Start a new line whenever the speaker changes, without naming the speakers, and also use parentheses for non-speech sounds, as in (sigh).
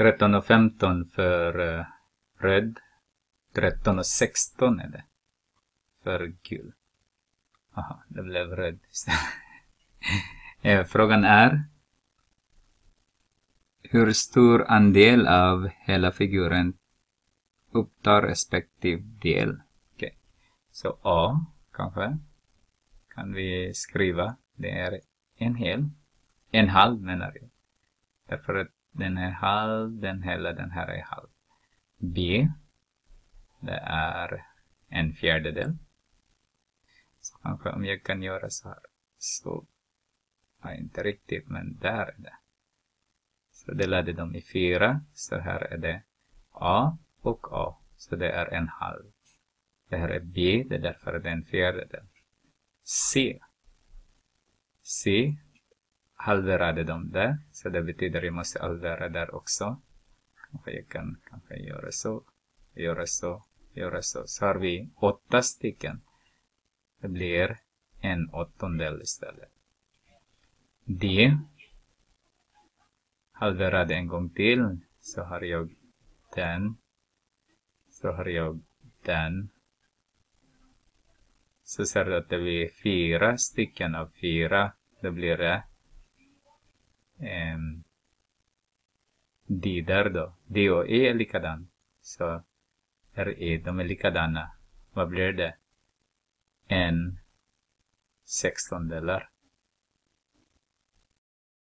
13 och 15 för uh, röd. 13 och 16 är det. För gul. Aha, det blev röd istället. (laughs) Eh, frågan är hur stor andel av hela figuren upptar respektive del? Okay. Så A kanske kan vi skriva. Det är en hel. En halv menar jag. Därför att den är halv, den hela, den här är halv. B. Det är en fjärdedel. Så kanske om jag kan göra så här. Så. Ja, inte riktigt, men där är det. Så delade de i fyra. Så här är det A och A. Så det är en halv. Det här är B, det är därför det är en fjärdedel. C. C halverade de där. Så det betyder att jag måste halvera där också. Kanske jag kan kanske göra så, göra så, göra så. Så har vi åtta stycken. Det blir en åttondel istället. D. Halverade en gång till. Så har jag den. Så har jag den. Så ser du att det blir fyra stycken av fyra. Då blir det eh, D där då. D och E är likadan. Så RE, de är likadana. Vad blir det? En sextondelar.